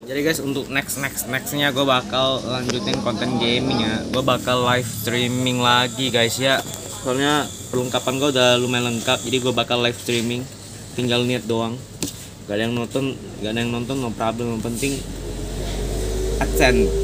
Jadi guys untuk next next nextnya gue bakal lanjutin konten gaming ya. Gue bakal live streaming lagi guys ya. Soalnya perlengkapan gue udah lumayan lengkap. Jadi gue bakal live streaming. Tinggal niat doang. Gak ada yang nonton, gak ada yang nonton no problem. Yang penting adsense.